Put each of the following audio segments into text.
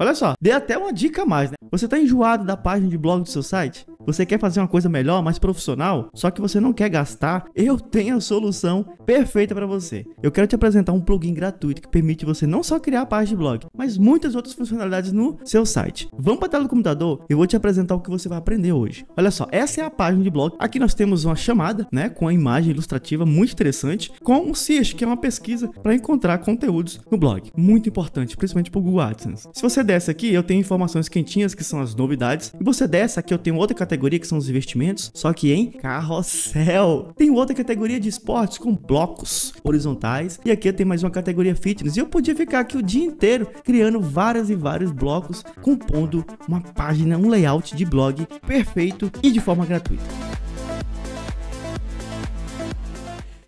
Olha só, dê até uma dica a mais, né? Você tá enjoado da página de blog do seu site? Você quer fazer uma coisa melhor, mais profissional, só que você não quer gastar? Eu tenho a solução perfeita para você. Eu quero te apresentar um plugin gratuito que permite você não só criar a página de blog, mas muitas outras funcionalidades no seu site. Vamos para a tela do computador, eu vou te apresentar o que você vai aprender hoje. Olha só, essa é a página de blog. Aqui nós temos uma chamada, né, com a imagem ilustrativa muito interessante, com um SEARCH, que é uma pesquisa para encontrar conteúdos no blog. Muito importante, principalmente para o Google AdSense. Se você desce aqui, eu tenho informações quentinhas que são as novidades. E você desce aqui, eu tenho outra categoria que são os investimentos, só que em carrossel. Tem outra categoria de esportes com blocos horizontais. E aqui eu tenho mais uma categoria fitness. E eu podia ficar aqui o dia inteiro criando vários e vários blocos, compondo uma página, um layout de blog perfeito e de forma gratuita.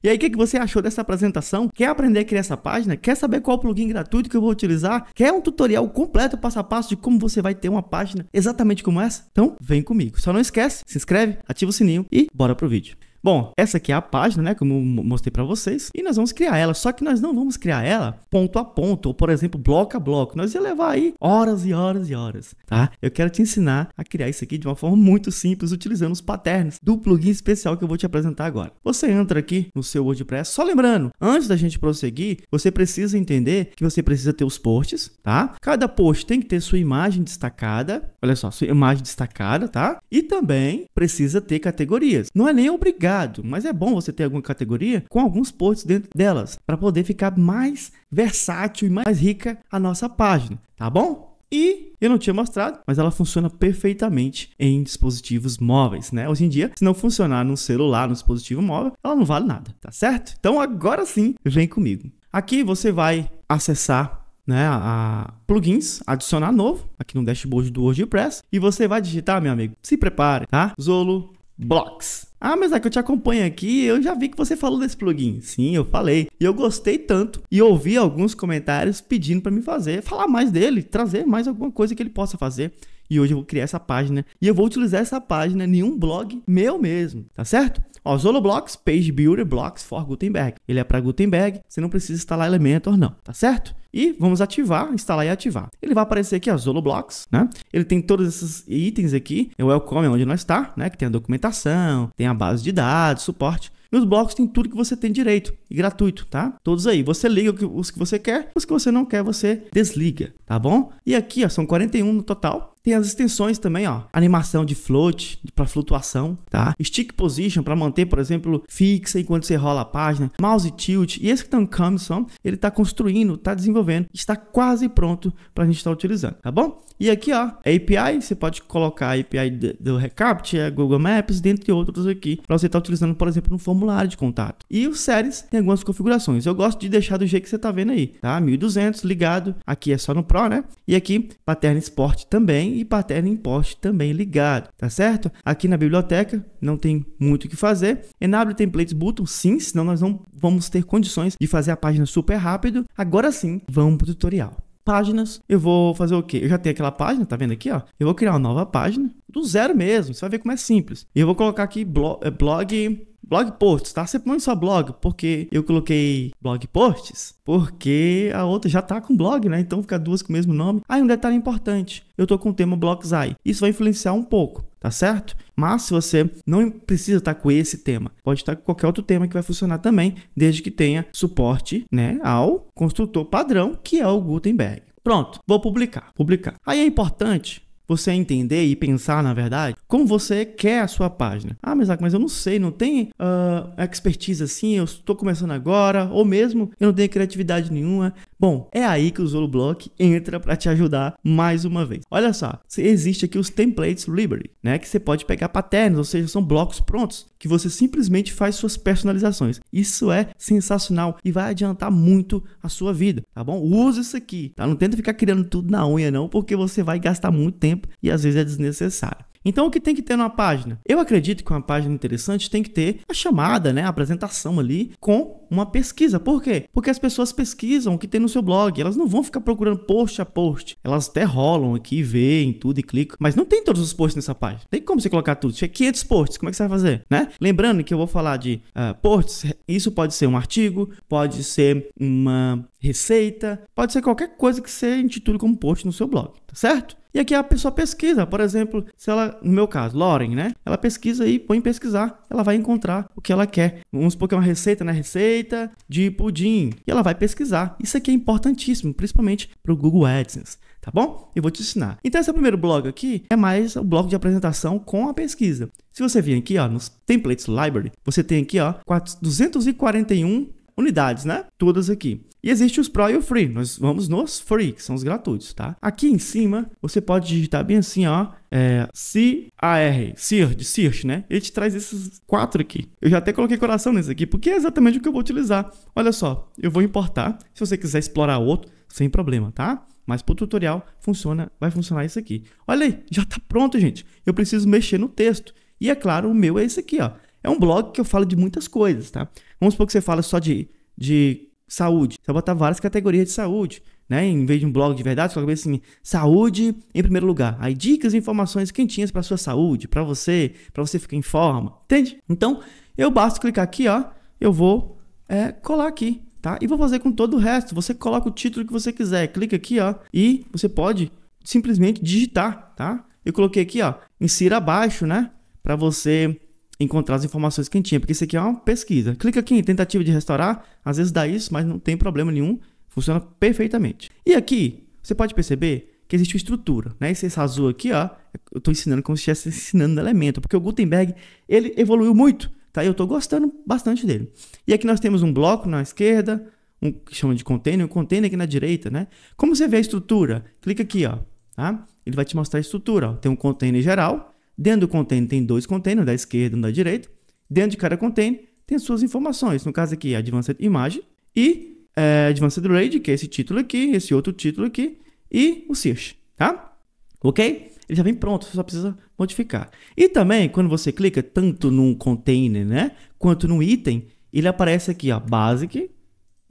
E aí, o que, que você achou dessa apresentação? Quer aprender a criar essa página? Quer saber qual plugin gratuito que eu vou utilizar? Quer um tutorial completo, passo a passo de como você vai ter uma página exatamente como essa? Então, vem comigo. Só não esquece, se inscreve, ativa o sininho e bora pro vídeo. Bom, essa aqui é a página, né, como eu mostrei para vocês, e nós vamos criar ela, só que nós não vamos criar ela ponto a ponto, ou por exemplo, bloco a bloco. Nós ia levar aí horas e horas e horas, tá? Eu quero te ensinar a criar isso aqui de uma forma muito simples, utilizando os patterns do plugin especial que eu vou te apresentar agora. Você entra aqui no seu WordPress, só lembrando, antes da gente prosseguir, você precisa entender que você precisa ter os posts, tá? Cada post tem que ter sua imagem destacada, olha só, sua imagem destacada, tá? E também precisa ter categorias. Não é nem obrigado obrigado, mas é bom você ter alguma categoria com alguns posts dentro delas, para poder ficar mais versátil e mais rica a nossa página, tá bom? E eu não tinha mostrado, mas ela funciona perfeitamente em dispositivos móveis, né? Hoje em dia, se não funcionar no celular, no dispositivo móvel, ela não vale nada, tá certo? Então agora sim, vem comigo. Aqui você vai acessar né, a plugins, adicionar novo aqui no dashboard do WordPress e você vai digitar, meu amigo, se prepare, tá? Zolo Blocks. Ah, mas é que eu te acompanho aqui, eu já vi que você falou desse plugin. Sim, eu falei. E eu gostei tanto e ouvi alguns comentários pedindo para me fazer, falar mais dele, trazer mais alguma coisa que ele possa fazer. E hoje eu vou criar essa página e eu vou utilizar essa página em um blog meu mesmo, tá certo? Ó, Zolo Blocks, Page Builder Blocks for Gutenberg. Ele é para Gutenberg, você não precisa instalar Elementor não, tá certo? E vamos ativar, instalar e ativar. Ele vai aparecer aqui, ó, Zolo Blocks, né? Ele tem todos esses itens aqui, é o Welcome, onde nós está, né? Que tem a documentação, tem a base de dados, suporte. E os blocos tem tudo que você tem direito e gratuito, tá? Todos aí. Você liga os que você quer, os que você não quer, você desliga, tá bom? E aqui, ó, são 41 no total. Tem as extensões também, ó. Animação de float, para flutuação, tá? Stick position para manter, por exemplo, fixa enquanto você rola a página. Mouse tilt. E esse que tá no Cumson, ele tá construindo, tá desenvolvendo, está quase pronto para a gente estar tá utilizando, tá bom? E aqui, ó, API, você pode colocar a API do Recapt, a Google Maps, dentre outros aqui, para você estar tá utilizando, por exemplo, no formulário de contato. E os séries tem algumas configurações. Eu gosto de deixar do jeito que você tá vendo aí, tá? 1200 ligado. Aqui é só no Pro, né? E aqui, Pattern Export também e Pattern Import também ligado, tá certo? Aqui na biblioteca não tem muito o que fazer. Enable Templates Button, sim, senão nós não vamos ter condições de fazer a página super rápido. Agora sim, vamos pro tutorial páginas, eu vou fazer o quê? Eu já tenho aquela página, tá vendo aqui, ó? Eu vou criar uma nova página, do zero mesmo, você vai ver como é simples. E eu vou colocar aqui eh, blog blog posts, tá? Você põe só blog, porque eu coloquei blog posts, porque a outra já tá com blog, né? Então fica duas com o mesmo nome. Aí um detalhe importante, eu tô com o tema Blockzai. Isso vai influenciar um pouco, tá certo? Mas se você não precisa estar tá com esse tema, pode estar com qualquer outro tema que vai funcionar também, desde que tenha suporte, né, ao construtor padrão, que é o Gutenberg. Pronto, vou publicar. Publicar. Aí é importante você entender e pensar, na verdade, como você quer a sua página. Ah, mas, mas eu não sei, não tem uh, expertise assim, eu estou começando agora, ou mesmo eu não tenho criatividade nenhuma. Bom, é aí que o Zoloblock entra para te ajudar mais uma vez. Olha só, existe aqui os templates library, né, que você pode pegar patterns, ou seja, são blocos prontos que você simplesmente faz suas personalizações. Isso é sensacional e vai adiantar muito a sua vida, tá bom? Use isso aqui, tá? Não tenta ficar criando tudo na unha não, porque você vai gastar muito tempo e às vezes é desnecessário. Então, o que tem que ter numa página? Eu acredito que uma página interessante tem que ter a chamada, né, a apresentação ali com uma pesquisa. Por quê? Porque as pessoas pesquisam o que tem no seu blog, elas não vão ficar procurando post a post. Elas até rolam aqui, veem tudo e clicam, mas não tem todos os posts nessa página. Tem como você colocar tudo. Tinha 500 posts, como é que você vai fazer, né? Lembrando que eu vou falar de uh, posts, isso pode ser um artigo, pode ser uma receita, pode ser qualquer coisa que você intitule como post no seu blog, tá certo? E aqui a pessoa pesquisa, por exemplo, se ela, no meu caso, Lauren, né? Ela pesquisa e põe pesquisar, ela vai encontrar o que ela quer. Vamos supor que é uma receita, né? Receita de pudim. E ela vai pesquisar. Isso aqui é importantíssimo, principalmente para o Google AdSense tá bom? Eu vou te ensinar. Então, esse primeiro blog aqui é mais o bloco de apresentação com a pesquisa. Se você vir aqui, ó, nos Templates Library, você tem aqui, ó, 241 unidades, né? Todas aqui. E existe os Pro e o Free. Nós vamos nos Free, que são os gratuitos, tá? Aqui em cima, você pode digitar bem assim, ó. É, C-A-R, Search, Search, né? Ele te traz esses quatro aqui. Eu já até coloquei coração nesse aqui, porque é exatamente o que eu vou utilizar. Olha só, eu vou importar. Se você quiser explorar outro, sem problema, tá? Mas para o tutorial funciona, vai funcionar isso aqui. Olha aí, já está pronto, gente. Eu preciso mexer no texto. E é claro, o meu é esse aqui, ó. É um blog que eu falo de muitas coisas, tá? Vamos supor que você fala só de, de saúde. Você vai botar várias categorias de saúde, né? Em vez de um blog de verdade, você coloca assim, saúde em primeiro lugar. Aí dicas e informações quentinhas para sua saúde, para você, para você ficar em forma, entende? Então, eu basta clicar aqui, ó, eu vou é, colar aqui, tá? E vou fazer com todo o resto. Você coloca o título que você quiser, clica aqui, ó, e você pode simplesmente digitar, tá? Eu coloquei aqui, ó, insira abaixo, né? Para você encontrar as informações que tinha, porque isso aqui é uma pesquisa. Clica aqui em tentativa de restaurar, às vezes dá isso, mas não tem problema nenhum, funciona perfeitamente. E aqui, você pode perceber que existe uma estrutura, né? Esse azul aqui, ó, eu estou ensinando como se estivesse ensinando elemento, porque o Gutenberg, ele evoluiu muito, tá? Eu estou gostando bastante dele. E aqui nós temos um bloco na esquerda, um que chama de container, um container aqui na direita, né? Como você vê a estrutura? Clica aqui, ó, tá? Ele vai te mostrar a estrutura, ó. Tem um container geral, Dentro do container tem dois containers, da esquerda e da direita. Dentro de cada container tem suas informações. No caso aqui, Advanced Image e é, Advanced Rate, que é esse título aqui, esse outro título aqui, e o Search, tá? Ok? Ele já vem pronto, você só precisa modificar. E também, quando você clica tanto num container, né, quanto no item, ele aparece aqui, ó, Basic,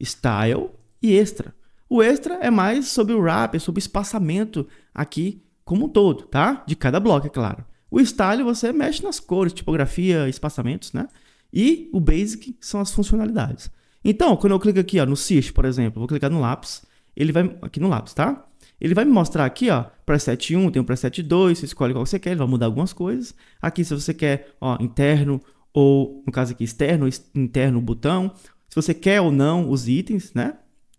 Style e Extra. O Extra é mais sobre o wrap, é sobre o espaçamento aqui como um todo, tá? De cada bloco, é claro. O style você mexe nas cores, tipografia, espaçamentos, né? E o basic são as funcionalidades. Então, quando eu clico aqui ó, no Search, por exemplo, vou clicar no lápis, ele vai aqui no lápis, tá? Ele vai me mostrar aqui, ó, preset 1, tem um preset 2, você escolhe qual você quer, ele vai mudar algumas coisas. Aqui, se você quer, ó, interno ou, no caso aqui, externo, interno, botão. Se você quer ou não os itens, né?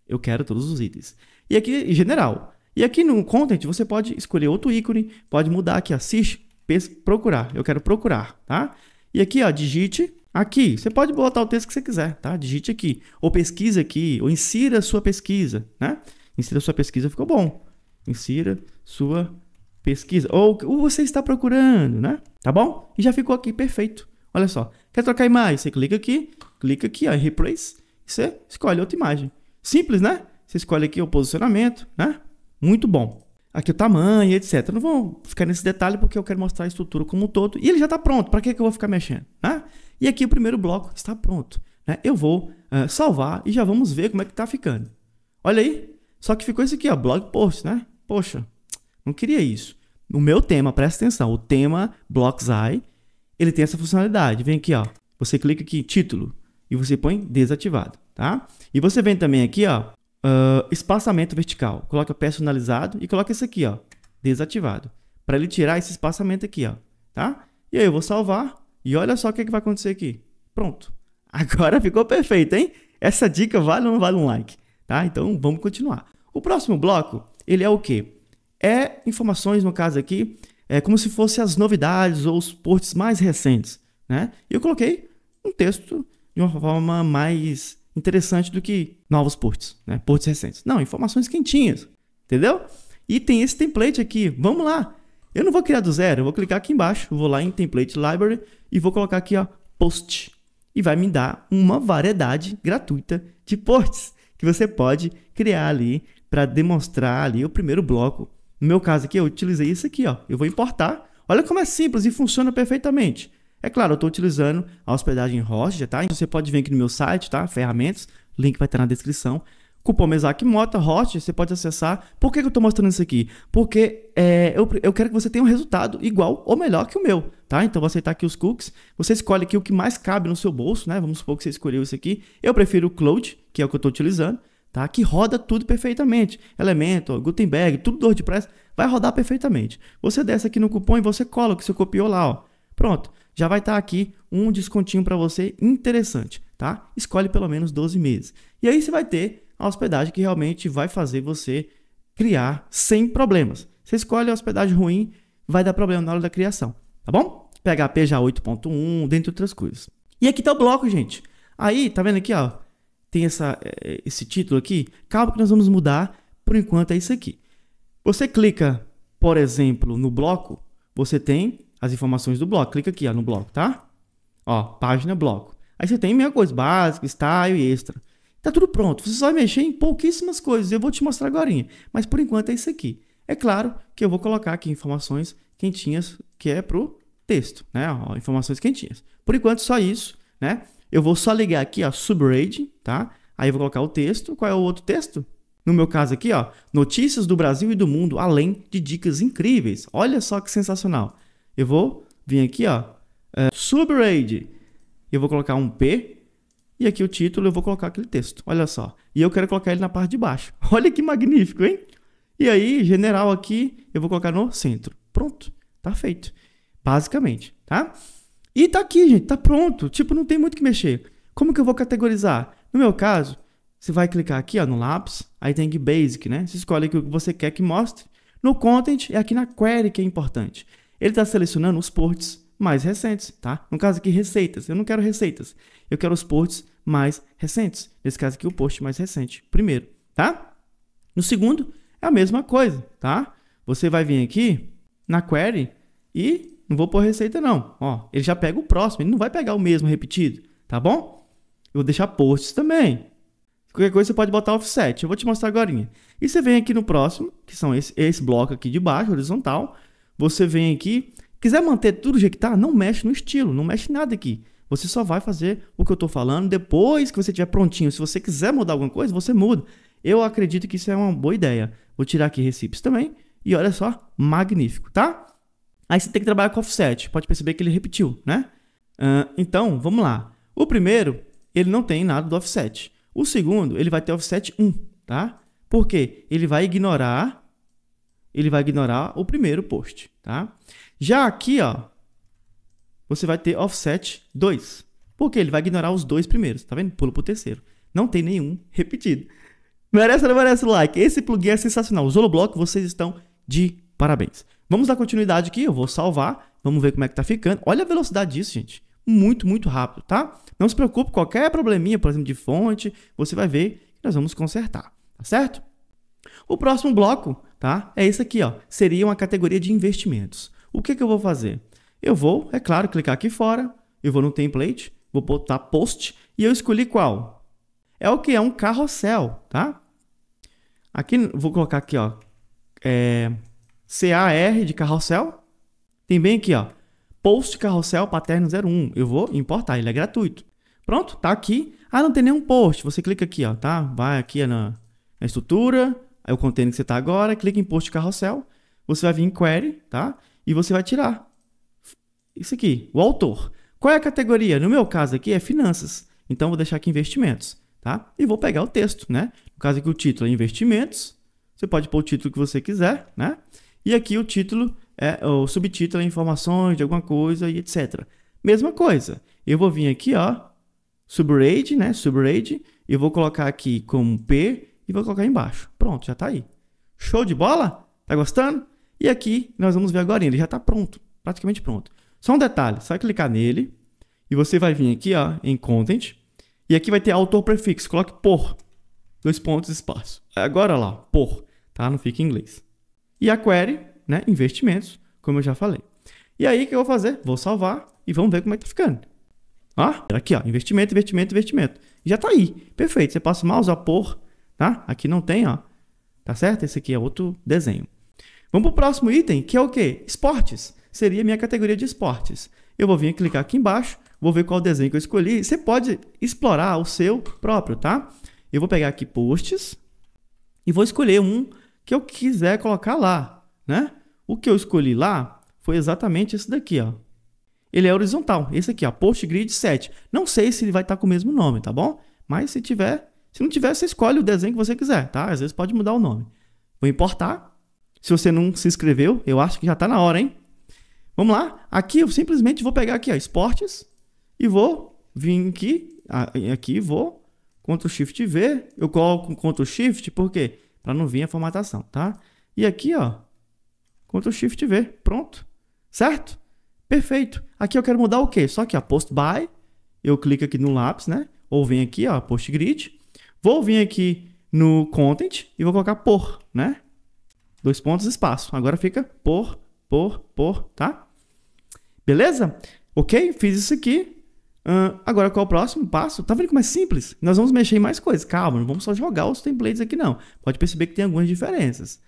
Eu quero todos os itens. E aqui, general. E aqui no content, você pode escolher outro ícone, pode mudar aqui, assiste, procurar. Eu quero procurar, tá? E aqui, ó, digite aqui. Você pode botar o texto que você quiser, tá? Digite aqui. Ou pesquisa aqui, ou insira sua pesquisa, né? Insira sua pesquisa, ficou bom. Insira sua pesquisa. Ou o você está procurando, né? Tá bom? E já ficou aqui, perfeito. Olha só. Quer trocar imagem? Você clica aqui, clica aqui, ó, em Replace, você escolhe outra imagem. Simples, né? Você escolhe aqui o posicionamento, né? Muito bom aqui o tamanho, etc. Não vou ficar nesse detalhe porque eu quero mostrar a estrutura como um todo. E ele já está pronto. Para que, que eu vou ficar mexendo? Né? E aqui o primeiro bloco está pronto. Né? Eu vou uh, salvar e já vamos ver como é que está ficando. Olha aí. Só que ficou isso aqui, ó, blog post, né? Poxa, não queria isso. O meu tema, presta atenção, o tema BlocksEye, ele tem essa funcionalidade. Vem aqui, ó. Você clica aqui, título, e você põe desativado, tá? E você vem também aqui, ó, Uh, espaçamento vertical. Coloca personalizado e coloca isso aqui, ó, desativado. Para ele tirar esse espaçamento aqui, ó, tá? E aí eu vou salvar e olha só o que, é que vai acontecer aqui. Pronto. Agora ficou perfeito, hein? Essa dica vale ou não vale um like, tá? Então vamos continuar. O próximo bloco, ele é o quê? É informações, no caso aqui, é como se fossem as novidades ou os ports mais recentes, né? E eu coloquei um texto de uma forma mais interessante do que novos ports, né? ports recentes. Não, informações quentinhas, entendeu? E tem esse template aqui, vamos lá. Eu não vou criar do zero, eu vou clicar aqui embaixo, vou lá em Template Library e vou colocar aqui, ó, Post. E vai me dar uma variedade gratuita de ports que você pode criar ali para demonstrar ali o primeiro bloco. No meu caso aqui, eu utilizei isso aqui, ó. Eu vou importar. Olha como é simples e funciona perfeitamente. É claro, eu estou utilizando a hospedagem Hosted, tá? Então você pode vir aqui no meu site, tá? Ferramentas, link vai estar na descrição. Cupom Mesac Mota, Host, você pode acessar. Por que, que eu estou mostrando isso aqui? Porque é, eu, eu quero que você tenha um resultado igual ou melhor que o meu, tá? Então, vou aceitar aqui os cookies. Você escolhe aqui o que mais cabe no seu bolso, né? Vamos supor que você escolheu isso aqui. Eu prefiro o Cloud, que é o que eu estou utilizando, tá? Que roda tudo perfeitamente. Elemento, Gutenberg, tudo do WordPress, vai rodar perfeitamente. Você desce aqui no cupom e você cola o que você copiou lá, ó. Pronto, já vai estar tá aqui um descontinho para você interessante, tá? Escolhe pelo menos 12 meses. E aí você vai ter a hospedagem que realmente vai fazer você criar sem problemas. Você escolhe a hospedagem ruim, vai dar problema na hora da criação, tá bom? PHP já 8.1, dentre outras coisas. E aqui tá o bloco, gente. Aí, tá vendo aqui, ó? Tem essa, eh, esse título aqui. Calma que nós vamos mudar. Por enquanto é isso aqui. Você clica, por exemplo, no bloco, você tem as informações do bloco. Clica aqui, ó, no bloco, tá? Ó, página bloco. Aí você tem a mesma coisa, básico, style e extra. Tá tudo pronto. Você só vai mexer em pouquíssimas coisas. Eu vou te mostrar agora. Mas por enquanto é isso aqui. É claro que eu vou colocar aqui informações quentinhas, que é pro texto, né? Ó, informações quentinhas. Por enquanto, só isso, né? Eu vou só ligar aqui, ó, subrade, tá? Aí eu vou colocar o texto. Qual é o outro texto? No meu caso aqui, ó, notícias do Brasil e do mundo, além de dicas incríveis. Olha só que sensacional. Eu vou vir aqui, ó, subrade. Eu vou colocar um P e aqui o título eu vou colocar aquele texto. Olha só. E eu quero colocar ele na parte de baixo. Olha que magnífico, hein? E aí, general aqui, eu vou colocar no centro. Pronto. Tá feito. Basicamente, tá? E tá aqui, gente. Tá pronto. Tipo, não tem muito que mexer. Como que eu vou categorizar? No meu caso, você vai clicar aqui ó, no lápis. Aí tem aqui Basic, né? Você escolhe aqui o que você quer que mostre. No Content, é aqui na Query que é importante. Ele está selecionando os ports mais recentes, tá? No caso aqui, receitas. Eu não quero receitas. Eu quero os ports mais recentes. Nesse caso aqui, o post mais recente, primeiro, tá? No segundo, é a mesma coisa, tá? Você vai vir aqui na query e não vou pôr receita não. Ó, ele já pega o próximo, ele não vai pegar o mesmo repetido, tá bom? Eu vou deixar posts também. Qualquer coisa você pode botar offset. Eu vou te mostrar agora. E você vem aqui no próximo, que são esse, esse bloco aqui de baixo, horizontal. Você vem aqui, quiser manter tudo do jeito que tá, não mexe no estilo, não mexe nada aqui. Você só vai fazer o que eu estou falando depois que você estiver prontinho. Se você quiser mudar alguma coisa, você muda. Eu acredito que isso é uma boa ideia. Vou tirar aqui recipes também. E olha só, magnífico, tá? Aí você tem que trabalhar com offset. Pode perceber que ele repetiu, né? Uh, então, vamos lá. O primeiro, ele não tem nada do offset. O segundo, ele vai ter offset 1, tá? Por quê? Ele vai ignorar ele vai ignorar o primeiro post, tá? Já aqui, ó, você vai ter offset 2. Porque ele vai ignorar os dois primeiros, tá vendo? Pula pro terceiro. Não tem nenhum repetido. Merece ou não merece like? Esse plugin é sensacional. O Zoloblock, vocês estão de parabéns. Vamos dar continuidade aqui, eu vou salvar. Vamos ver como é que tá ficando. Olha a velocidade disso, gente. Muito, muito rápido, tá? Não se preocupe, qualquer probleminha, por exemplo, de fonte, você vai ver que nós vamos consertar, tá certo? O próximo bloco, tá? É esse aqui, ó. Seria uma categoria de investimentos. O que, que eu vou fazer? Eu vou, é claro, clicar aqui fora, eu vou no template, vou botar post e eu escolhi qual? É o que? É um carrossel, tá? Aqui, vou colocar aqui, ó, é, CAR de carrossel. Tem bem aqui, ó, post carrossel paterno 01. Eu vou importar, ele é gratuito. Pronto, tá aqui. Ah, não tem nenhum post. Você clica aqui, ó, tá? Vai aqui na, na estrutura, o container que você tá agora, clica em post carrossel. Você vai vir em query, tá? E você vai tirar isso aqui, o autor. Qual é a categoria? No meu caso aqui é finanças. Então vou deixar aqui investimentos, tá? E vou pegar o texto, né? No caso aqui o título é investimentos. Você pode pôr o título que você quiser, né? E aqui o título é o subtítulo é informações de alguma coisa e etc. Mesma coisa. Eu vou vir aqui, ó, subrade, né? Subrade, e vou colocar aqui como P e vou colocar embaixo. Pronto, já está aí. Show de bola? Tá gostando? E aqui nós vamos ver agora, ele já está pronto, praticamente pronto. Só um detalhe, vai clicar nele e você vai vir aqui ó, em Content e aqui vai ter autor prefixo, coloque por, dois pontos, espaço. Agora lá, por, tá? Não fica em inglês. E a query, né, investimentos, como eu já falei. E aí, o que eu vou fazer? Vou salvar e vamos ver como é que tá ficando. Ó, aqui ó, investimento, investimento, investimento. Já tá aí, perfeito. Você passa o mouse a por, tá? Aqui não tem, ó. Tá certo? Esse aqui é outro desenho. Vamos pro próximo item, que é o quê? Esportes. seria minha categoria de esportes. Eu vou vir clicar aqui embaixo, vou ver qual desenho que eu escolhi. Você pode explorar o seu próprio, tá? Eu vou pegar aqui posts e vou escolher um que eu quiser colocar lá, né? O que eu escolhi lá foi exatamente esse daqui, ó. Ele é horizontal, esse aqui, ó, Post Grid 7. Não sei se ele vai estar com o mesmo nome, tá bom? Mas se tiver, se não tiver, você escolhe o desenho que você quiser, tá? Às vezes pode mudar o nome. Vou importar. Se você não se inscreveu, eu acho que já está na hora, hein? Vamos lá. Aqui eu simplesmente vou pegar aqui, ó, esportes e vou vir aqui, aqui vou Ctrl Shift V, eu coloco Ctrl Shift, por quê? Para não vir a formatação, tá? E aqui, ó, Ctrl Shift V, pronto. Certo? Perfeito. Aqui eu quero mudar o quê? Só que, ó, Post By, eu clico aqui no lápis, né? Ou venho aqui, ó, Post Grid. Vou vir aqui no Content e vou colocar por, né? Dois pontos, espaço. Agora fica por, por, por, tá? Beleza? Ok? Fiz isso aqui. Uh, agora, qual é o próximo passo? Tá vendo como é simples? Nós vamos mexer em mais coisas. Calma, não vamos só jogar os templates aqui, não. Pode perceber que tem algumas diferenças.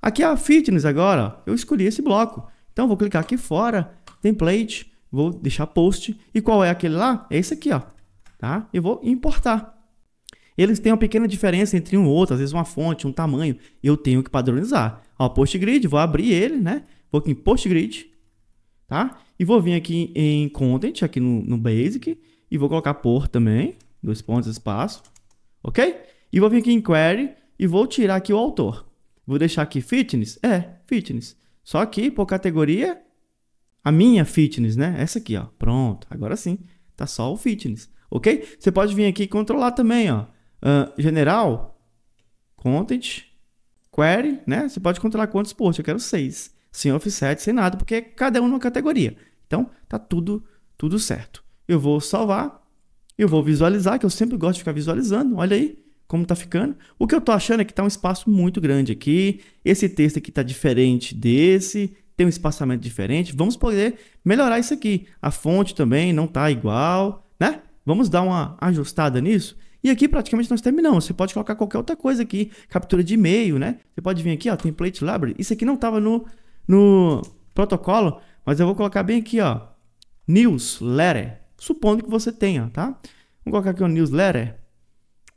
Aqui é a fitness agora. Eu escolhi esse bloco. Então, vou clicar aqui fora, template, vou deixar post. E qual é aquele lá? É esse aqui, ó. Tá? Eu vou importar. Eles têm uma pequena diferença entre um outro, às vezes uma fonte, um tamanho. Eu tenho que padronizar. Ó, post grid, vou abrir ele, né? Vou aqui em post grid, tá? E vou vir aqui em Content, aqui no, no Basic, e vou colocar por também, dois pontos, espaço, ok? E vou vir aqui em Query e vou tirar aqui o autor. Vou deixar aqui Fitness, é, Fitness. Só que por categoria, a minha Fitness, né? Essa aqui, ó, pronto, agora sim, tá só o Fitness, ok? Você pode vir aqui e controlar também, ó, uh, General, Content, Query, né? Você pode controlar quantos posts, eu quero seis, sem offset, sem nada, porque cada um numa categoria. Então, tá tudo, tudo certo. Eu vou salvar, eu vou visualizar, que eu sempre gosto de ficar visualizando. Olha aí como tá ficando. O que eu tô achando é que tá um espaço muito grande aqui. Esse texto aqui tá diferente desse, tem um espaçamento diferente. Vamos poder melhorar isso aqui. A fonte também não tá igual, né? Vamos dar uma ajustada nisso. E aqui praticamente nós terminamos. Você pode colocar qualquer outra coisa aqui, captura de e-mail, né? Você pode vir aqui, ó, template library. Isso aqui não estava no, no protocolo, mas eu vou colocar bem aqui, ó, newsletter, supondo que você tenha, tá? Vamos colocar aqui um newsletter.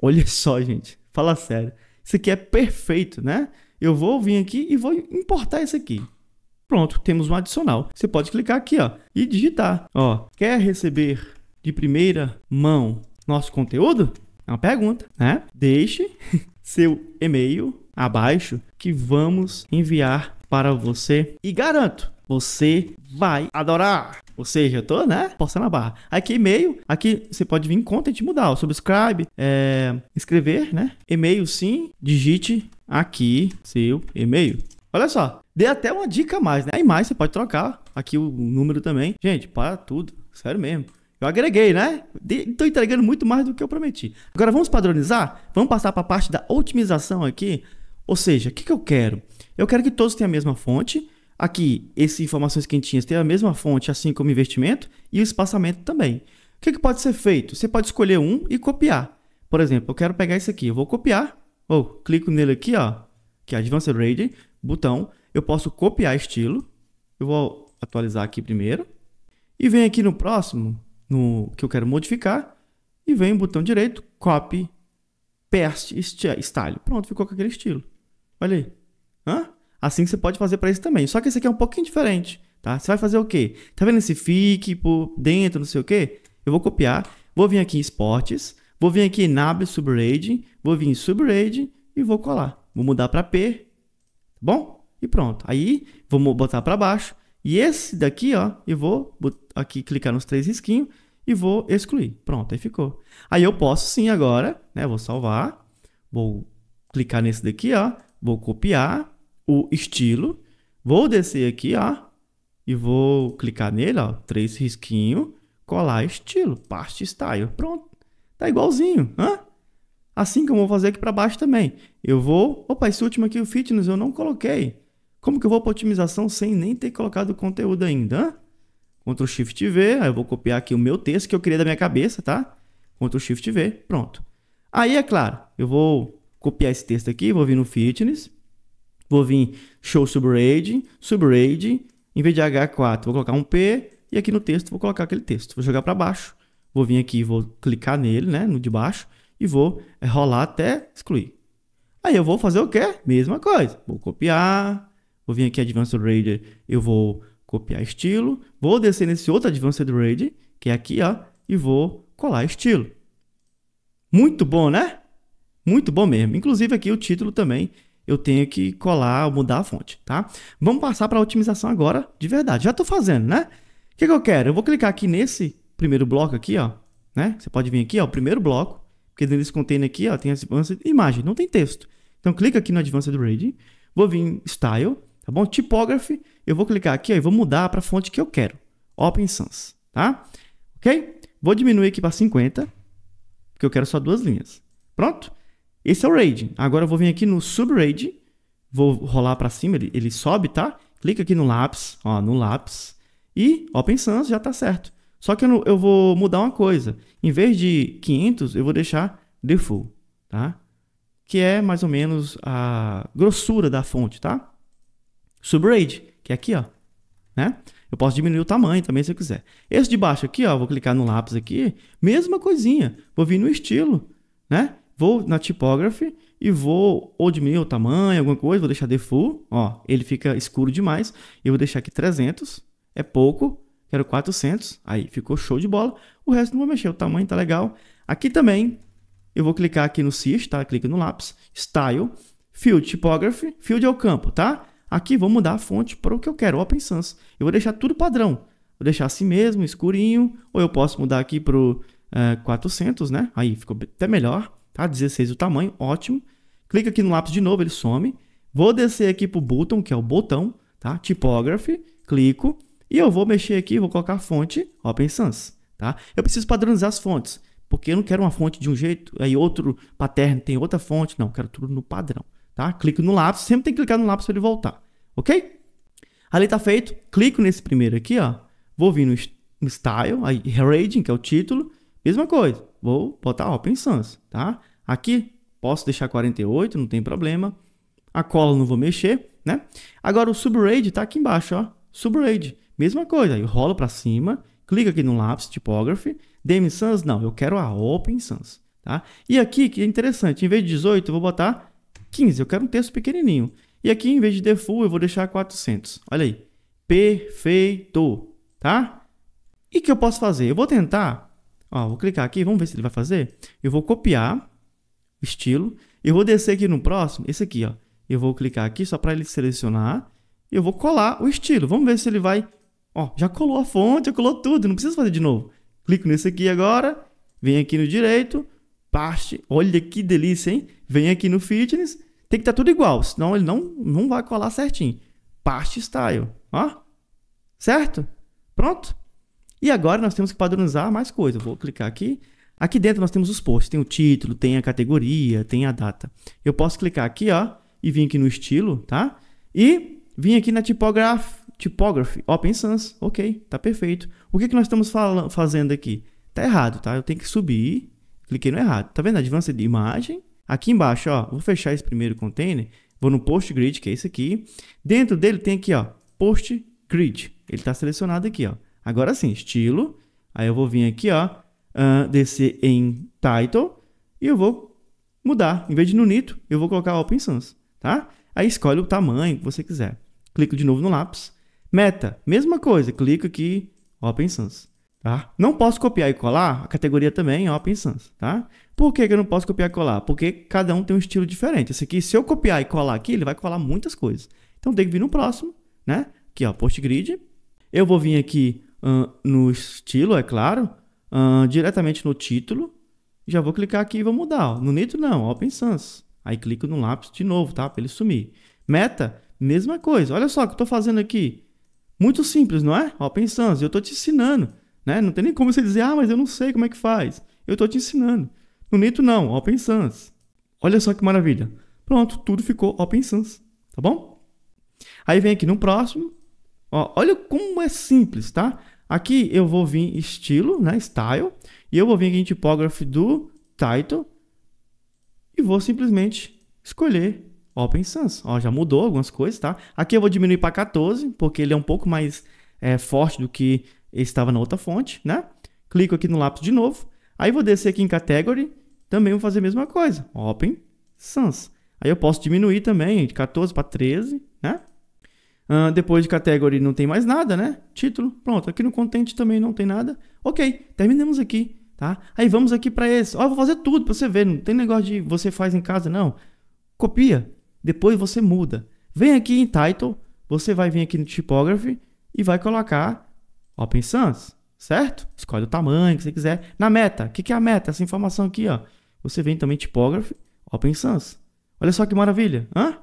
Olha só, gente, fala sério. Isso aqui é perfeito, né? Eu vou vir aqui e vou importar isso aqui. Pronto, temos um adicional. Você pode clicar aqui, ó, e digitar, ó, quer receber de primeira mão nosso conteúdo? É uma pergunta, né? Deixe seu e-mail abaixo que vamos enviar para você e garanto você vai adorar. Ou seja, eu tô, né, postando a barra. Aqui e-mail, aqui você pode vir em content mudar, ó, subscribe, é, escrever, né? E-mail sim, digite aqui seu e-mail. Olha só, dê até uma dica a mais, né? Aí mais você pode trocar aqui o número também. Gente, para tudo, sério mesmo. Eu agreguei, né? Estou entregando muito mais do que eu prometi. Agora vamos padronizar? Vamos passar para a parte da otimização aqui. Ou seja, o que, que eu quero? Eu quero que todos tenham a mesma fonte Aqui, essas informações quentinhas têm a mesma fonte, assim como investimento, e o espaçamento também. O que, que pode ser feito? Você pode escolher um e copiar. Por exemplo, eu quero pegar esse aqui, eu vou copiar, ou clico nele aqui, ó, que é Advanced Rating, botão, eu posso copiar estilo, eu vou atualizar aqui primeiro, e venho aqui no próximo, no que eu quero modificar, e venho botão direito, Copy, Paste Style. Pronto, ficou com aquele estilo. Olha aí. Hã? Assim você pode fazer para esse também. Só que esse aqui é um pouquinho diferente, tá? Você vai fazer o quê? Tá vendo esse fique por dentro, não sei o quê? Eu vou copiar, vou vir aqui em esportes, vou vir aqui em NAB Subraid, vou vir em Subraid e vou colar. Vou mudar para P, tá bom? E pronto. Aí, vamos botar para baixo. E esse daqui, ó, eu vou aqui clicar nos três risquinhos e vou excluir. Pronto, aí ficou. Aí eu posso sim agora, né? Vou salvar, vou clicar nesse daqui, ó, vou copiar, o estilo. Vou descer aqui, ó, e vou clicar nele, ó, três risquinhos, colar estilo, parte style. Pronto. Tá igualzinho, hã? Assim que eu vou fazer aqui para baixo também. Eu vou, opa, esse último aqui o fitness eu não coloquei. Como que eu vou para otimização sem nem ter colocado conteúdo ainda? Ctrl Shift V, aí eu vou copiar aqui o meu texto que eu criei da minha cabeça, tá? Ctrl Shift V, pronto. Aí é claro, eu vou copiar esse texto aqui, vou vir no fitness, Vou vir show subraid, subraid, Em vez de H4, vou colocar um P e aqui no texto vou colocar aquele texto. Vou jogar para baixo, vou vir aqui, vou clicar nele, né, no de baixo e vou é, rolar até excluir. Aí eu vou fazer o quê? Mesma coisa. Vou copiar, vou vir aqui Advanced Radier, eu vou copiar estilo, vou descer nesse outro Advanced Radier, que é aqui, ó, e vou colar estilo. Muito bom, né? Muito bom mesmo. Inclusive aqui o título também eu tenho que colar, mudar a fonte, tá? Vamos passar para a otimização agora de verdade. Já estou fazendo, né? O que, que, eu quero? Eu vou clicar aqui nesse primeiro bloco aqui, ó, né? Você pode vir aqui, ó, primeiro bloco, porque dentro desse container aqui, ó, tem Advanced Imagem, não tem texto. Então clica aqui no Advanced Reading, vou vir em Style, tá bom? Typography, eu vou clicar aqui ó, e vou mudar para a fonte que eu quero, Open Sans, tá? Ok? Vou diminuir aqui para 50, porque eu quero só duas linhas. Pronto? Esse é o RAID. Agora eu vou vir aqui no SubRAID, vou rolar para cima, ele, ele sobe, tá? Clica aqui no lápis, ó, no lápis, e Open Sans já está certo. Só que eu, eu, vou mudar uma coisa. Em vez de 500, eu vou deixar default, tá? Que é mais ou menos a grossura da fonte, tá? SubRAID, que é aqui, ó, né? Eu posso diminuir o tamanho também se eu quiser. Esse de baixo aqui, ó, vou clicar no lápis aqui, mesma coisinha. Vou vir no estilo, né? Vou na typography e vou ou diminuir o tamanho, alguma coisa, vou deixar default, ó, ele fica escuro demais. Eu vou deixar aqui 300, é pouco, quero 400, aí ficou show de bola. O resto não vou mexer, o tamanho tá legal. Aqui também, eu vou clicar aqui no CIS, tá? Clica no lápis, Style, Field Typography, Field é o campo, tá? Aqui vou mudar a fonte para o que eu quero, Open Sans. Eu vou deixar tudo padrão. Vou deixar assim mesmo, escurinho, ou eu posso mudar aqui para o uh, 400, né? Aí ficou até melhor tá? 16 o tamanho, ótimo. Clica aqui no lápis de novo, ele some. Vou descer aqui para o button, que é o botão, tá? Typography, clico e eu vou mexer aqui, vou colocar a fonte Open Sans, tá? Eu preciso padronizar as fontes, porque eu não quero uma fonte de um jeito, aí outro pattern tem outra fonte, não, quero tudo no padrão, tá? Clico no lápis, sempre tem que clicar no lápis para ele voltar, ok? Ali tá feito, clico nesse primeiro aqui, ó, vou vir no, no Style, aí Rating, que é o título, mesma coisa, vou botar Open Sans, tá? Aqui posso deixar 48, não tem problema. A cola não vou mexer, né? Agora o Subraid está aqui embaixo, ó. Subraid, mesma coisa. Eu rolo para cima, clica aqui no lápis Typography, Demi Sans, não, eu quero a Open Sans, tá? E aqui, que é interessante, em vez de 18, eu vou botar 15, eu quero um texto pequenininho. E aqui, em vez de default, eu vou deixar 400. Olha aí, perfeito, tá? E o que eu posso fazer? Eu vou tentar Ó, vou clicar aqui, vamos ver se ele vai fazer. Eu vou copiar o estilo. Eu vou descer aqui no próximo, esse aqui, ó. Eu vou clicar aqui só para ele selecionar. Eu vou colar o estilo. Vamos ver se ele vai... Ó, já colou a fonte, já colou tudo. Não precisa fazer de novo. Clico nesse aqui agora. Vem aqui no direito. Paste. Olha que delícia, hein? Vem aqui no fitness. Tem que estar tá tudo igual, senão ele não, não vai colar certinho. Paste style. Ó. Certo? Pronto? E agora nós temos que padronizar mais coisa. Vou clicar aqui. Aqui dentro nós temos os posts. Tem o título, tem a categoria, tem a data. Eu posso clicar aqui, ó, e vir aqui no estilo, tá? E vir aqui na tipography, typography, Open Sans. Ok, tá perfeito. O que, que nós estamos fazendo aqui? Tá errado, tá? Eu tenho que subir. Cliquei no errado. Tá vendo? Advanced de imagem. Aqui embaixo, ó, vou fechar esse primeiro container. Vou no Post Grid, que é esse aqui. Dentro dele tem aqui, ó, Post Grid. Ele está selecionado aqui, ó. Agora sim, estilo. Aí eu vou vir aqui, ó, uh, descer em title e eu vou mudar. Em vez de no nito, eu vou colocar Open Sans, tá? Aí escolhe o tamanho que você quiser. Clico de novo no lápis. Meta, mesma coisa. Clico aqui, Open Sans, tá? Não posso copiar e colar, a categoria também é Open Sans, tá? Por que, que eu não posso copiar e colar? Porque cada um tem um estilo diferente. Esse aqui, se eu copiar e colar aqui, ele vai colar muitas coisas. Então tem que vir no próximo, né? Aqui, ó, Post Grid. Eu vou vir aqui uh, no estilo, é claro, uh, diretamente no título. Já vou clicar aqui e vou mudar. Ó. No nitro não, Open Sans. Aí clico no lápis de novo, tá? Para ele sumir. Meta, mesma coisa. Olha só o que eu estou fazendo aqui. Muito simples, não é? Open Sans. Eu estou te ensinando. Né? Não tem nem como você dizer, ah, mas eu não sei como é que faz. Eu estou te ensinando. No Nitro não, Open Sans. Olha só que maravilha. Pronto, tudo ficou Open Sans. Tá bom? Aí vem aqui no próximo. Ó, olha como é simples, tá? Aqui eu vou vir estilo, né, style, e eu vou vir aqui em typography do title e vou simplesmente escolher Open Sans. Ó, já mudou algumas coisas, tá? Aqui eu vou diminuir para 14, porque ele é um pouco mais é, forte do que estava na outra fonte, né? Clico aqui no lápis de novo. Aí vou descer aqui em Category, também vou fazer a mesma coisa. Open Sans. Aí eu posso diminuir também de 14 para 13, né? Uh, depois de category não tem mais nada, né? Título, pronto. Aqui no content também não tem nada. Ok, terminamos aqui, tá? Aí vamos aqui para esse. Ó, eu vou fazer tudo para você ver. Não tem negócio de você faz em casa, não. Copia, depois você muda. Vem aqui em title, você vai vir aqui no typography e vai colocar Open Sans, certo? Escolhe o tamanho que você quiser. Na meta, o que, que é a meta? Essa informação aqui, ó. Você vem também typography, Open Sans. Olha só que maravilha, hã?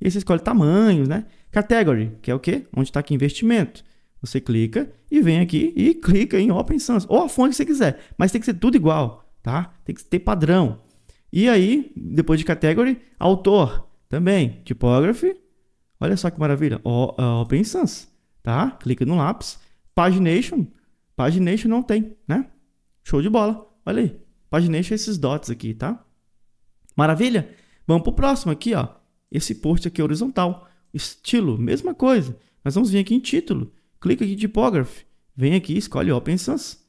E você escolhe tamanhos, né? Category, que é o quê? Onde está aqui investimento. Você clica e vem aqui e clica em Open Sans, ou a fonte que você quiser, mas tem que ser tudo igual, tá? Tem que ter padrão. E aí, depois de category, autor também, typography. Olha só que maravilha, o, uh, Open Sans, tá? Clica no lápis. Pagination, pagination não tem, né? Show de bola. Olha aí. Pagination é esses dots aqui, tá? Maravilha? Vamos pro próximo aqui, ó. Esse post aqui é horizontal. Estilo, mesma coisa. Nós vamos vir aqui em título. Clica aqui em Typography. Vem aqui escolhe Open Sans.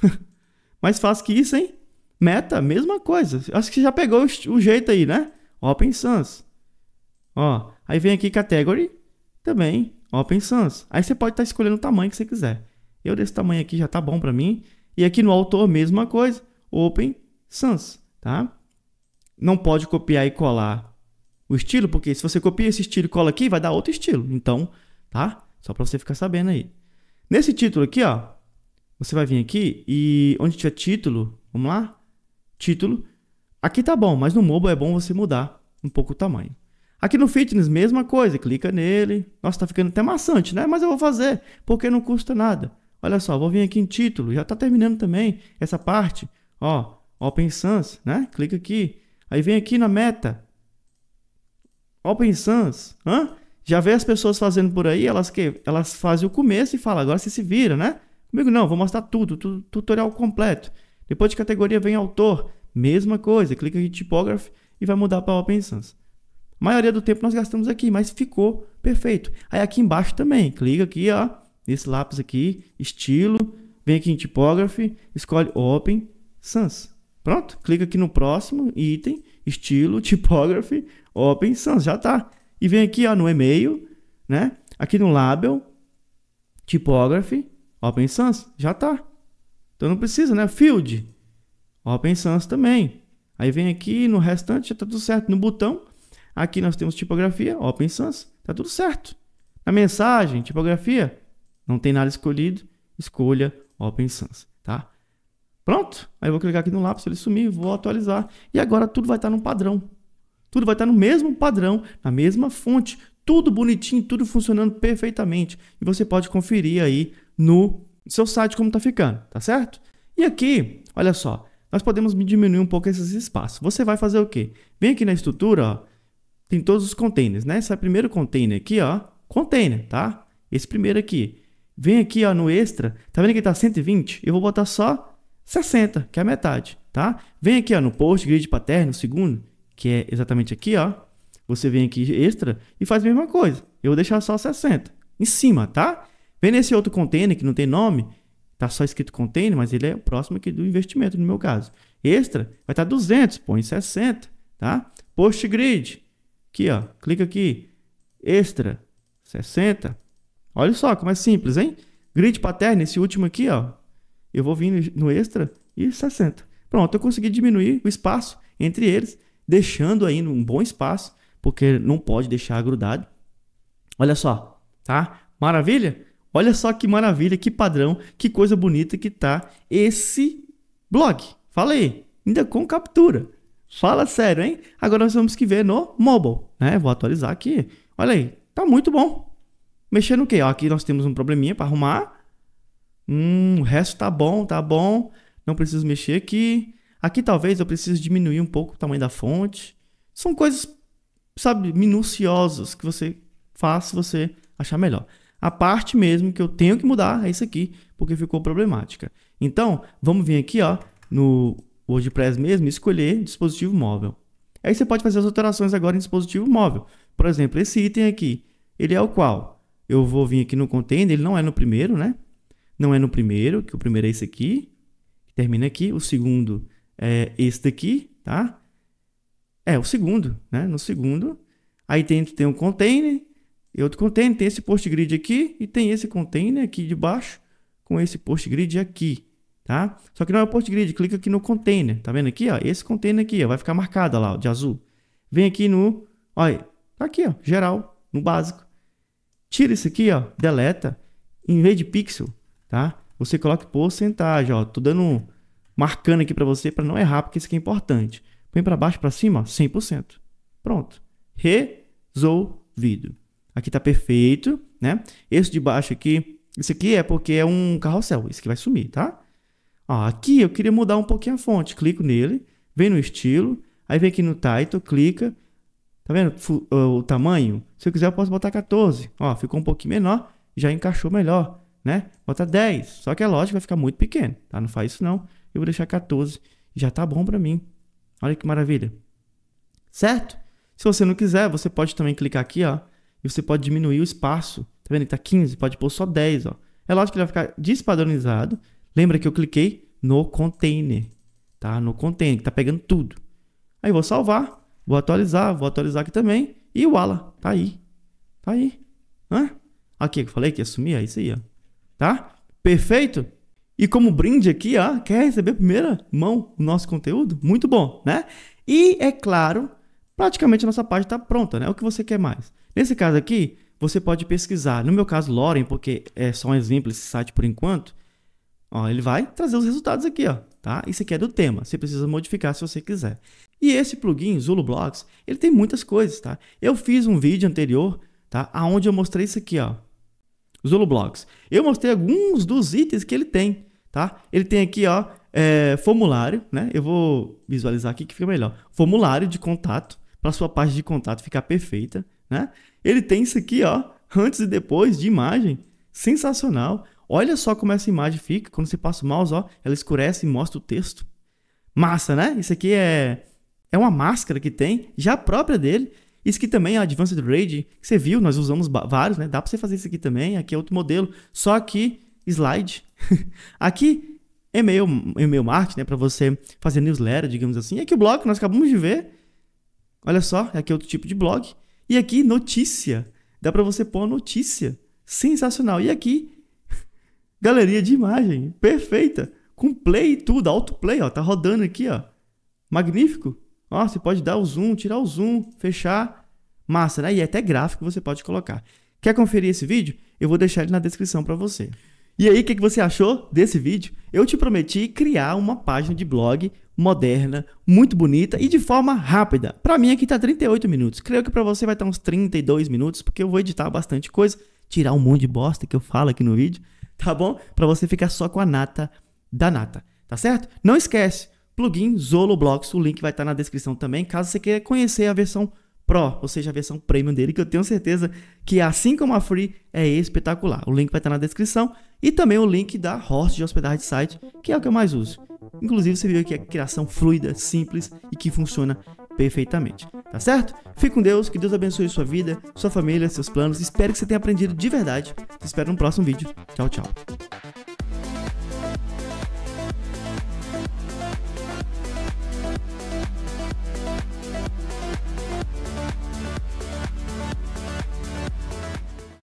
Mais fácil que isso, hein? Meta, mesma coisa. Acho que já pegou o jeito aí, né? Open Sans. Ó, aí vem aqui Category. Também, Open Sans. Aí você pode estar tá escolhendo o tamanho que você quiser. Eu desse tamanho aqui já tá bom para mim. E aqui no autor, mesma coisa. Open Sans, tá? Não pode copiar e colar o estilo, porque se você copia esse estilo e cola aqui, vai dar outro estilo. Então, tá? Só para você ficar sabendo aí. Nesse título aqui, ó, você vai vir aqui e onde tiver título, vamos lá? Título. Aqui tá bom, mas no mobile é bom você mudar um pouco o tamanho. Aqui no fitness, mesma coisa, clica nele. Nossa, tá ficando até maçante, né? Mas eu vou fazer, porque não custa nada. Olha só, vou vir aqui em título, já tá terminando também essa parte. Ó, Open Sans, né? Clica aqui. Aí vem aqui na meta, Open Sans, hã? Já vê as pessoas fazendo por aí, elas que elas fazem o começo e falam, agora você se vira, né? Comigo não, vou mostrar tudo, tu, tutorial completo. Depois de categoria vem autor, mesma coisa, clica em tipógrafo e vai mudar para Open Sans. Maioria do tempo nós gastamos aqui, mas ficou perfeito. Aí aqui embaixo também, clica aqui, ó, nesse lápis aqui, estilo, vem aqui em tipógrafo, escolhe Open Sans. Pronto, clica aqui no próximo item, estilo, tipógrafo, Open Sans, já tá. E vem aqui ó, no e-mail, né? Aqui no label, typography, Open Sans, já tá. Então não precisa, né? Field, Open Sans também. Aí vem aqui no restante, já tá tudo certo. No botão, aqui nós temos tipografia, Open Sans, tá tudo certo. Na mensagem, tipografia, não tem nada escolhido, escolha Open Sans, tá? Pronto. Aí eu vou clicar aqui no lápis, ele sumir, vou atualizar. E agora tudo vai estar no padrão. Tudo vai estar no mesmo padrão, na mesma fonte, tudo bonitinho, tudo funcionando perfeitamente. E você pode conferir aí no seu site como está ficando, tá certo? E aqui, olha só, nós podemos diminuir um pouco esses espaços. Você vai fazer o quê? Vem aqui na estrutura, ó, tem todos os containers, né? Esse é o primeiro container aqui, ó, container, tá? Esse primeiro aqui. Vem aqui, ó, no extra, tá vendo que está 120? Eu vou botar só 60, que é a metade, tá? Vem aqui, ó, no post grid paterno, segundo, que é exatamente aqui, ó. Você vem aqui extra e faz a mesma coisa. Eu vou deixar só 60 em cima, tá? Vem nesse outro container que não tem nome, tá só escrito container, mas ele é o próximo aqui do investimento no meu caso. Extra vai estar tá 200, põe 60, tá? Post grid, aqui, ó, clica aqui. Extra 60. Olha só como é simples, hein? Grid paterno, esse último aqui, ó. Eu vou vir no extra e 60. Pronto, eu consegui diminuir o espaço entre eles deixando ainda um bom espaço, porque não pode deixar grudado. Olha só, tá? Maravilha? Olha só que maravilha, que padrão, que coisa bonita que tá esse blog. Fala aí, ainda com captura. Fala sério, hein? Agora nós vamos que ver no mobile, né? Vou atualizar aqui. Olha aí, tá muito bom. Mexer no que? Aqui nós temos um probleminha para arrumar. Hum, o resto tá bom, tá bom. Não preciso mexer aqui. Aqui talvez eu precise diminuir um pouco o tamanho da fonte. São coisas, sabe, minuciosas que você faz se você achar melhor. A parte mesmo que eu tenho que mudar é isso aqui, porque ficou problemática. Então, vamos vir aqui ó, no WordPress mesmo escolher dispositivo móvel. Aí você pode fazer as alterações agora em dispositivo móvel. Por exemplo, esse item aqui, ele é o qual? Eu vou vir aqui no container, ele não é no primeiro, né? Não é no primeiro, que o primeiro é esse aqui, que termina aqui. O segundo é esse daqui, tá? É, o segundo, né? No segundo. Aí dentro tem um container, e outro container, tem esse post grid aqui, e tem esse container aqui de baixo, com esse post grid aqui, tá? Só que não é o post grid, clica aqui no container, tá vendo aqui, ó? Esse container aqui, ó, vai ficar marcado lá, ó, de azul. Vem aqui no, olha, tá aqui, ó, geral, no básico. Tira isso aqui, ó, deleta, em vez de pixel, tá? Você coloca porcentagem, ó, tô dando, marcando aqui para você para não errar, porque isso aqui é importante. Põe para baixo, para cima, ó, 100%. Pronto. Resolvido. Aqui tá perfeito, né? Esse de baixo aqui, isso aqui é porque é um carrossel, isso aqui vai sumir, tá? Ó, aqui eu queria mudar um pouquinho a fonte, clico nele, vem no estilo, aí vem aqui no title, clica, tá vendo o tamanho? Se eu quiser eu posso botar 14, ó, ficou um pouquinho menor, já encaixou melhor, né? Bota 10, só que é lógico vai ficar muito pequeno, tá? Não faz isso não, eu vou deixar 14, já tá bom para mim. Olha que maravilha. Certo? Se você não quiser, você pode também clicar aqui, ó, e você pode diminuir o espaço. Tá vendo? Ele tá 15, pode pôr só 10, ó. É lógico que ele vai ficar despadronizado. Lembra que eu cliquei no container, tá? No container, que tá pegando tudo. Aí vou salvar, vou atualizar, vou atualizar aqui também. E o ala, tá aí. Tá aí. Hã? Aqui que eu falei que ia sumir, é isso aí, ó. Tá? Perfeito? E como brinde aqui, ó, quer receber primeira mão o nosso conteúdo? Muito bom, né? E é claro, praticamente a nossa página está pronta, né? O que você quer mais? Nesse caso aqui, você pode pesquisar. No meu caso, Loren, porque é só um exemplo esse site por enquanto, ó, ele vai trazer os resultados aqui, ó, tá? Isso aqui é do tema, você precisa modificar se você quiser. E esse plugin, Zulu Blocks, ele tem muitas coisas, tá? Eu fiz um vídeo anterior, tá? Aonde eu mostrei isso aqui, ó. Zulu Blocks. Eu mostrei alguns dos itens que ele tem, tá? Ele tem aqui, ó, é, formulário, né? Eu vou visualizar aqui que fica melhor. Formulário de contato, para sua página de contato ficar perfeita, né? Ele tem isso aqui, ó, antes e depois de imagem. Sensacional. Olha só como essa imagem fica. Quando você passa o mouse, ó, ela escurece e mostra o texto. Massa, né? Isso aqui é, é uma máscara que tem, já própria dele. Isso aqui também é Advanced Rage, que você viu, nós usamos vários, né? Dá para você fazer isso aqui também. Aqui é outro modelo, só que slide. aqui e-mail, e-mail marketing, né, para você fazer newsletter, digamos assim. E aqui o blog nós acabamos de ver. Olha só, aqui é outro tipo de blog. E aqui, notícia. Dá para você pôr notícia. Sensacional. E aqui, galeria de imagem. Perfeita. Com play e tudo, autoplay, ó. Tá rodando aqui, ó. Magnífico. Ó, você pode dar o zoom, tirar o zoom, fechar. Massa, né? E até gráfico você pode colocar. Quer conferir esse vídeo? Eu vou deixar ele na descrição para você. E aí, o que, que você achou desse vídeo? Eu te prometi criar uma página de blog moderna, muito bonita e de forma rápida. Para mim aqui tá 38 minutos. Creio que para você vai estar uns 32 minutos, porque eu vou editar bastante coisa, tirar um monte de bosta que eu falo aqui no vídeo, tá bom? Para você ficar só com a nata da nata, tá certo? Não esquece, plugin Zolo Blocks, o link vai estar na descrição também, caso você queira conhecer a versão Pro, ou seja, a versão premium dele, que eu tenho certeza que assim como a Free é espetacular. O link vai estar na descrição e também o link da host de hospedagem de site, que é o que eu mais uso. Inclusive, você viu aqui a criação fluida, simples e que funciona perfeitamente. Tá certo? Fique com Deus, que Deus abençoe sua vida, sua família, seus planos. Espero que você tenha aprendido de verdade. Te espero no próximo vídeo. Tchau, tchau.